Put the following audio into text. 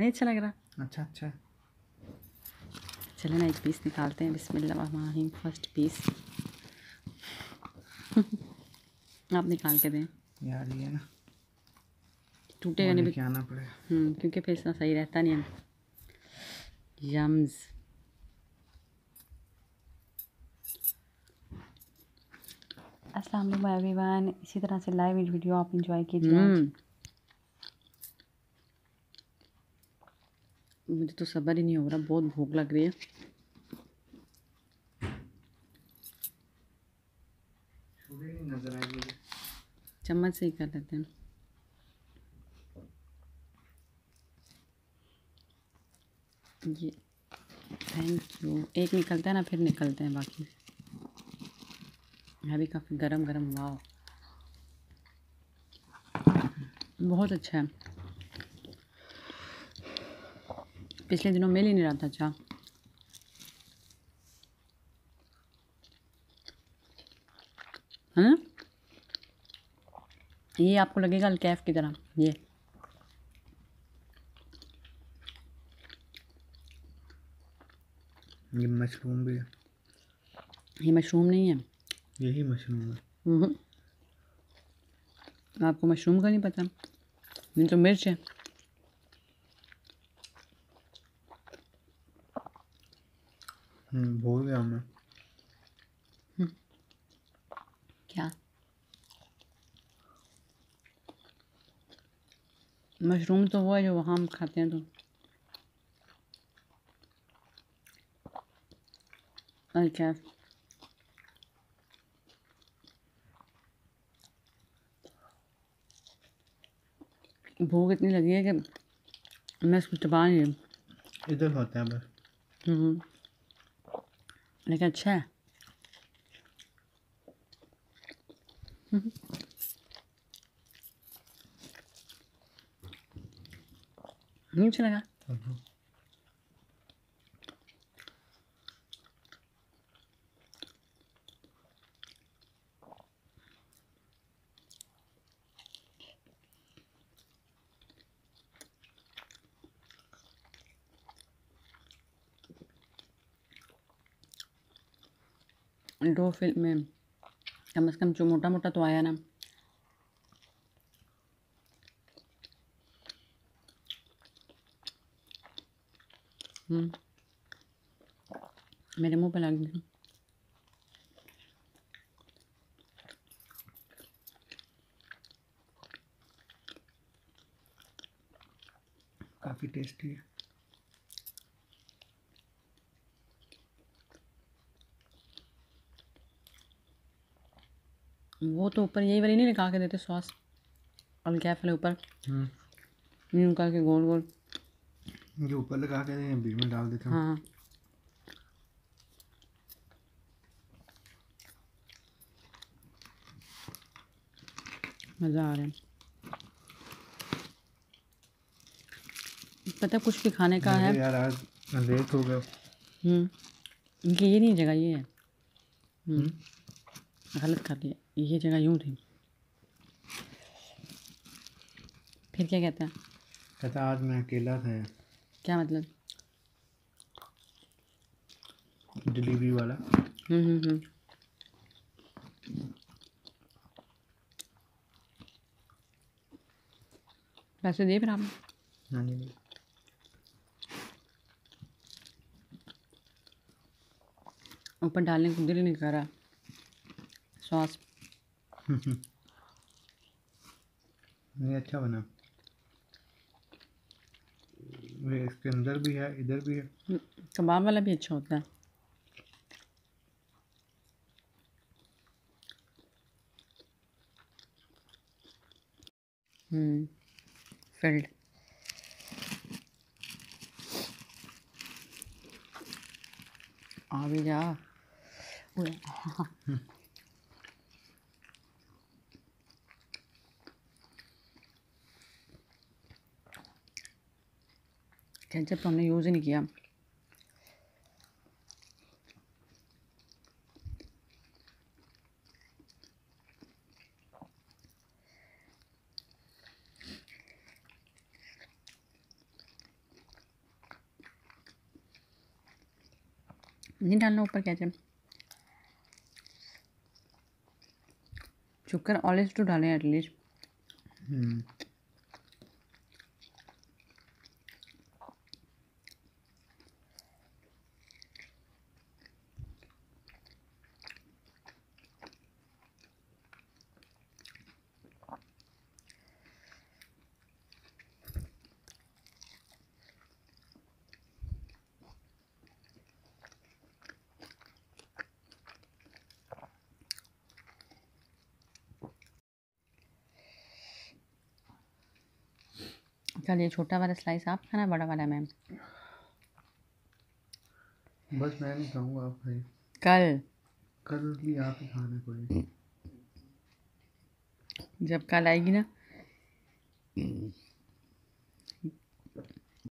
नहीं अच्छा लग रहा? अच्छा अच्छा। चले ना एक पीस निकालते हैं। बिस्मिल्लाह फ़र्स्ट पीस आप निकाल के दें। यार ये ना। टूटेगा नहीं भी क्या आना पड़ेगा। हम्म, क्योंकि फिर इतना सही रहता नहीं है। यम्स। अस्सलाम वालेकुम एवरीवन इसी तरह से लाइव वीडियो आप इंजॉय कीजिए। मुझे तो सब्र ही नहीं हो रहा, बहुत भूख लग रही है। चम्मच से ही कर लेते हैं। ये थैंक यू एक निकलता है ना, फिर निकलते हैं बाकी। है भी काफ़ी गरम गरम वाह बहुत अच्छा है। पिछले दिनों मिल ही नहीं रहा था अच्छा है? ना ये आपको लगेगा अलकैफ की तरह ये। ये मशरूम भी है। ये मशरूम नहीं है? यही मशरूम है। हम्म। आपको मशरूम का नहीं पता? ये तो मिर्च है। भूल गया मैं क्या मशरूम तो वो है जो वहाँ हम खाते हैं तो अलकैफ भूख इतनी लगी है कि मैं इसको चबा नहीं इधर होता है बस हम्म। लेकिन अच्छा है हम्म। नहीं अच्छा लगा दो फ़िल्म में कम से कम जो मोटा मोटा तो आया ना। हम्म। मेरे मुँह पे लग गई काफ़ी टेस्टी है। वो तो ऊपर यही वाली नहीं लगा के देते सॉस। और कैफ वाले ऊपर। हम्म। यूँ करके गोल गोल। ये ऊपर लगा के दें बीच में डाल देता हूँ। हाँ। मज़ा आ रहा है। पता कुछ भी खाने का है? यार आज लेट हो गया। हम्म। ये नहीं जगह ये है। हम्म। गलत कर दिया। ये जगह यूँ थी। फिर क्या कहता है? कहता आज मैं अकेला था। क्या मतलब? डिलीवरी वाला। हम्म हम्म हम्म। पैसे दिए फिर आपने? हाँ जी ऊपर डालने को दिल नहीं कर रहा। सॉस नहीं अच्छा बना। ये इसके अंदर भी है इधर भी है। हम्म, कबाब वाला भी अच्छा होता है। हम्म फिल्ड आ भी जा। केचप तो हमने यूज़ ही नहीं किया। नहीं डालना ऊपर कैचअप शुक्र ऑलिव टू डालें एटलीस्ट हम्म चल छोटा वाला स्लाइस आप खाना बड़ा वाला मैम बस मैं नहीं खाऊँगा आप खाइए। कल। कल भी आप ही खाना को जब कल आएगी ना।